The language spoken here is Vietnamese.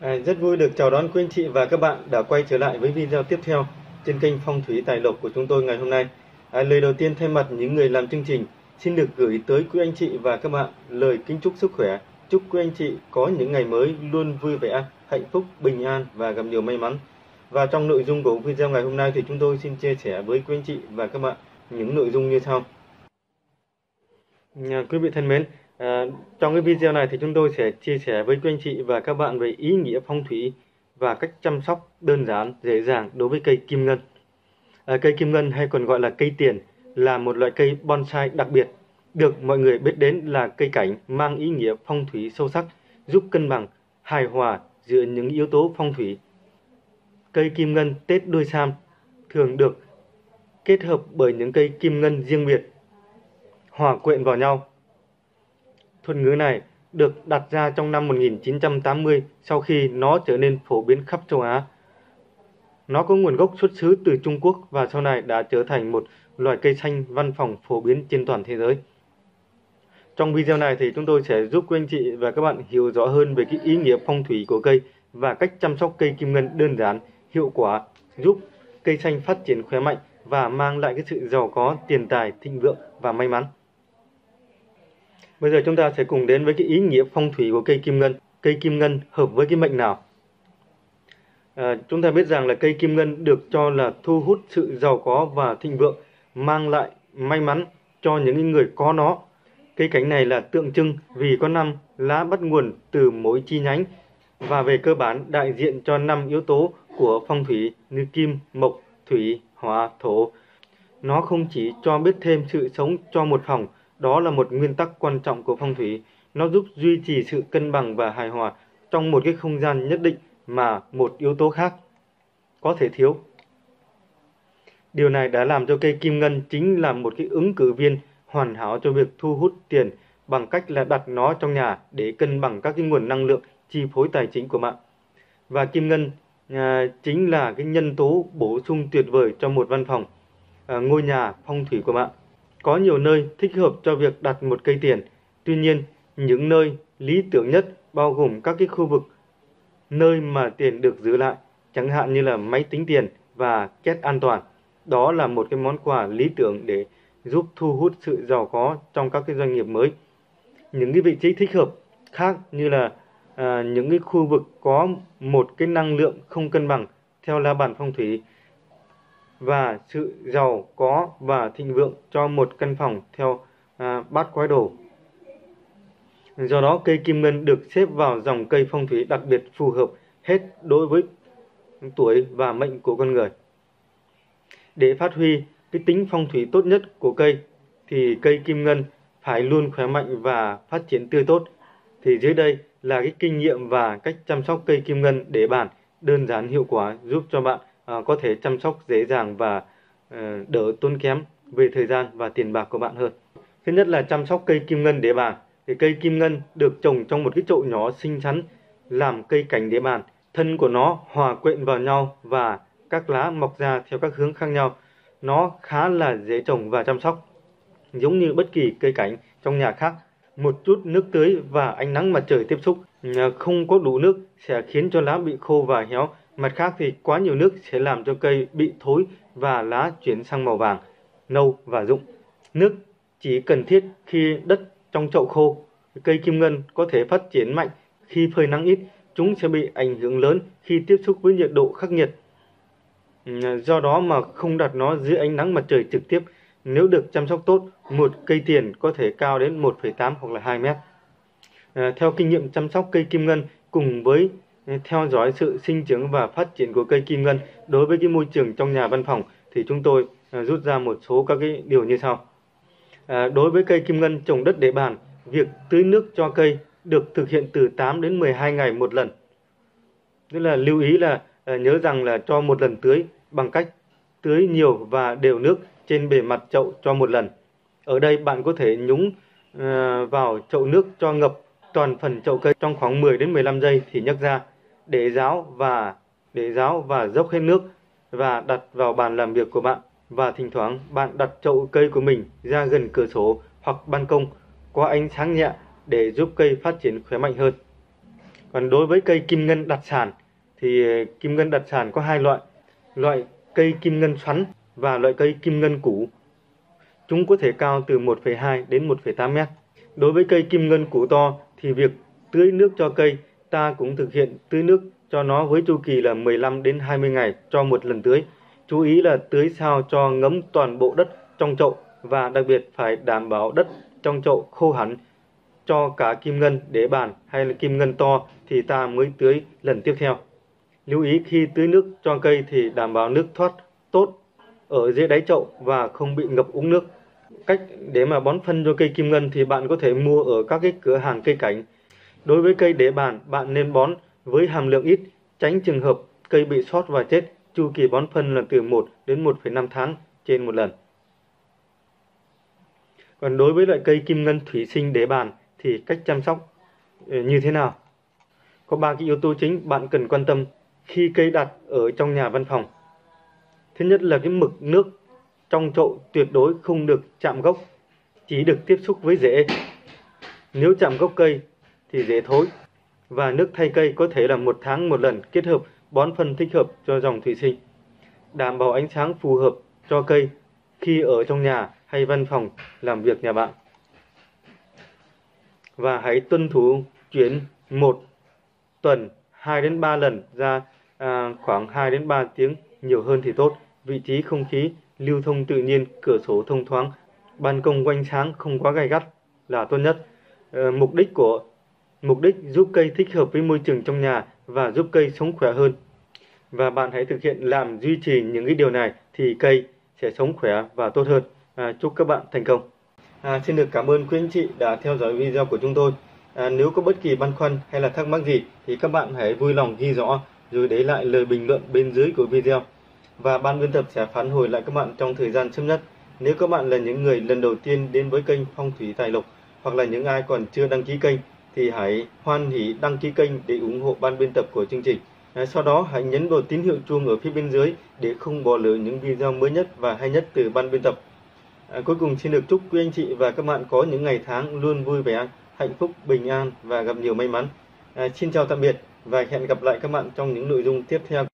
À, rất vui được chào đón quý anh chị và các bạn đã quay trở lại với video tiếp theo trên kênh Phong thủy Tài lộc của chúng tôi ngày hôm nay. À, lời đầu tiên thay mặt những người làm chương trình xin được gửi tới quý anh chị và các bạn lời kính chúc sức khỏe. Chúc quý anh chị có những ngày mới luôn vui vẻ, hạnh phúc, bình an và gặp nhiều may mắn. Và trong nội dung của video ngày hôm nay thì chúng tôi xin chia sẻ với quý anh chị và các bạn những nội dung như sau. À, quý vị thân mến, À, trong cái video này thì chúng tôi sẽ chia sẻ với quý anh chị và các bạn về ý nghĩa phong thủy và cách chăm sóc đơn giản, dễ dàng đối với cây kim ngân. À, cây kim ngân hay còn gọi là cây tiền là một loại cây bonsai đặc biệt, được mọi người biết đến là cây cảnh mang ý nghĩa phong thủy sâu sắc, giúp cân bằng, hài hòa giữa những yếu tố phong thủy. Cây kim ngân tết đuôi sam thường được kết hợp bởi những cây kim ngân riêng biệt, hòa quyện vào nhau Thuật ngữ này được đặt ra trong năm 1980 sau khi nó trở nên phổ biến khắp châu Á. Nó có nguồn gốc xuất xứ từ Trung Quốc và sau này đã trở thành một loài cây xanh văn phòng phổ biến trên toàn thế giới. Trong video này thì chúng tôi sẽ giúp quý anh chị và các bạn hiểu rõ hơn về cái ý nghĩa phong thủy của cây và cách chăm sóc cây kim ngân đơn giản, hiệu quả, giúp cây xanh phát triển khỏe mạnh và mang lại cái sự giàu có, tiền tài, thịnh vượng và may mắn. Bây giờ chúng ta sẽ cùng đến với cái ý nghĩa phong thủy của cây kim ngân. Cây kim ngân hợp với cái mệnh nào? À, chúng ta biết rằng là cây kim ngân được cho là thu hút sự giàu có và thịnh vượng, mang lại may mắn cho những người có nó. Cây cánh này là tượng trưng vì có năm lá bắt nguồn từ mỗi chi nhánh và về cơ bản đại diện cho năm yếu tố của phong thủy như kim, mộc, thủy, hỏa, thổ. Nó không chỉ cho biết thêm sự sống cho một phòng đó là một nguyên tắc quan trọng của phong thủy. Nó giúp duy trì sự cân bằng và hài hòa trong một cái không gian nhất định mà một yếu tố khác có thể thiếu. Điều này đã làm cho cây kim ngân chính là một cái ứng cử viên hoàn hảo cho việc thu hút tiền bằng cách là đặt nó trong nhà để cân bằng các cái nguồn năng lượng chi phối tài chính của bạn. Và kim ngân à, chính là cái nhân tố bổ sung tuyệt vời cho một văn phòng, à, ngôi nhà phong thủy của bạn. Có nhiều nơi thích hợp cho việc đặt một cây tiền. Tuy nhiên, những nơi lý tưởng nhất bao gồm các cái khu vực nơi mà tiền được giữ lại, chẳng hạn như là máy tính tiền và két an toàn. Đó là một cái món quà lý tưởng để giúp thu hút sự giàu có trong các cái doanh nghiệp mới. Những cái vị trí thích hợp khác như là à, những cái khu vực có một cái năng lượng không cân bằng theo la bàn phong thủy và sự giàu có và thịnh vượng cho một căn phòng theo à, bát quái đồ. Do đó cây kim ngân được xếp vào dòng cây phong thủy đặc biệt phù hợp hết đối với tuổi và mệnh của con người. Để phát huy cái tính phong thủy tốt nhất của cây thì cây kim ngân phải luôn khỏe mạnh và phát triển tươi tốt. Thì dưới đây là cái kinh nghiệm và cách chăm sóc cây kim ngân để bạn đơn giản hiệu quả giúp cho bạn À, có thể chăm sóc dễ dàng và ờ, đỡ tốn kém về thời gian và tiền bạc của bạn hơn. Thứ nhất là chăm sóc cây kim ngân đế bàn. Thì cây kim ngân được trồng trong một cái chậu nhỏ xinh xắn làm cây cảnh đế bàn. Thân của nó hòa quyện vào nhau và các lá mọc ra theo các hướng khác nhau. Nó khá là dễ trồng và chăm sóc. Giống như bất kỳ cây cảnh trong nhà khác, một chút nước tưới và ánh nắng mặt trời tiếp xúc à, không có đủ nước sẽ khiến cho lá bị khô và héo Mặt khác thì quá nhiều nước sẽ làm cho cây bị thối và lá chuyển sang màu vàng, nâu và rụng. Nước chỉ cần thiết khi đất trong chậu khô. Cây kim ngân có thể phát triển mạnh khi phơi nắng ít, chúng sẽ bị ảnh hưởng lớn khi tiếp xúc với nhiệt độ khắc nghiệt. Ừ, do đó mà không đặt nó dưới ánh nắng mặt trời trực tiếp, nếu được chăm sóc tốt, một cây tiền có thể cao đến 1,8 hoặc là 2 mét. À, theo kinh nghiệm chăm sóc cây kim ngân cùng với theo dõi sự sinh trưởng và phát triển của cây kim ngân đối với cái môi trường trong nhà văn phòng thì chúng tôi à, rút ra một số các cái điều như sau. À, đối với cây kim ngân trồng đất để bàn, việc tưới nước cho cây được thực hiện từ 8 đến 12 ngày một lần. Tức là lưu ý là à, nhớ rằng là cho một lần tưới bằng cách tưới nhiều và đều nước trên bề mặt chậu cho một lần. Ở đây bạn có thể nhúng à, vào chậu nước cho ngập toàn phần chậu cây trong khoảng 10 đến 15 giây thì nhấc ra để ráo và để ráo và dốc hết nước và đặt vào bàn làm việc của bạn và thỉnh thoảng bạn đặt chậu cây của mình ra gần cửa sổ hoặc ban công có ánh sáng nhẹ để giúp cây phát triển khỏe mạnh hơn. Còn đối với cây kim ngân đặt sàn thì ờ, kim ngân đặt sàn có hai loại, loại cây kim ngân xoắn và loại cây kim ngân củ. Chúng có thể cao từ 1,2 đến 1,8 mét. Đối với cây kim ngân củ to thì việc tưới nước cho cây ta cũng thực hiện tưới nước cho nó với chu kỳ là 15 đến 20 ngày cho một lần tưới. Chú ý là tưới sao cho ngấm toàn bộ đất trong chậu và đặc biệt phải đảm bảo đất trong chậu khô hẳn cho cả kim ngân để bàn hay là kim ngân to thì ta mới tưới lần tiếp theo. Lưu ý khi tưới nước cho cây thì đảm bảo nước thoát tốt ở dưới đáy chậu và không bị ngập úng nước. Cách để mà bón phân cho cây kim ngân thì bạn có thể mua ở các cái cửa hàng cây cảnh. Đối với cây đế bàn, bạn nên bón với hàm lượng ít, tránh trường hợp cây bị sót và chết. Chu kỳ bón phân là từ 1 đến 1,5 tháng trên một lần. Còn đối với loại cây kim ngân thủy sinh đế bàn thì cách chăm sóc ờ, như thế nào? Có ba cái yếu tố chính bạn cần quan tâm khi cây đặt ở trong nhà văn phòng. Thứ nhất là cái mực nước trong chậu tuyệt đối không được chạm gốc, chỉ được tiếp xúc với rễ. Nếu chạm gốc cây thì dễ thối và nước thay cây có thể là một tháng một lần kết hợp bón phân thích hợp cho dòng thủy sinh. Đảm bảo ánh sáng phù hợp cho cây khi ở trong nhà hay văn phòng làm việc nhà bạn. Và hãy tuân thủ chuyển một tuần 2 đến 3 lần ra à, khoảng 2 đến 3 tiếng nhiều hơn thì tốt. Vị trí không khí lưu thông tự nhiên, cửa sổ thông thoáng, ban công quanh sáng không quá gay gắt là tốt nhất. À, mục đích của mục đích giúp cây thích hợp với môi trường trong nhà và giúp cây sống khỏe hơn. Và bạn hãy thực hiện làm duy trì những cái điều này thì cây sẽ sống khỏe và tốt hơn. À, chúc các bạn thành công. À, xin được cảm ơn quý anh chị đã theo dõi video của chúng tôi. À, nếu có bất kỳ băn khoăn hay là thắc mắc gì thì các bạn hãy vui lòng ghi rõ rồi để lại lời bình luận bên dưới của video. Và ban biên tập sẽ phản hồi lại các bạn trong thời gian sớm nhất. Nếu các bạn là những người lần đầu tiên đến với kênh Phong thủy Tài Lộc hoặc là những ai còn chưa đăng ký kênh thì hãy hoan hỷ đăng ký kênh để ủng hộ ban biên tập của chương trình. À, sau đó hãy nhấn vào tín hiệu chuông ở phía bên dưới để không bỏ lỡ những video mới nhất và hay nhất từ ban biên tập. À, cuối cùng xin được chúc quý anh chị và các bạn có những ngày tháng luôn vui vẻ, hạnh phúc, bình an và gặp nhiều may mắn. À, xin chào tạm biệt và hẹn gặp lại các bạn trong những nội dung tiếp theo.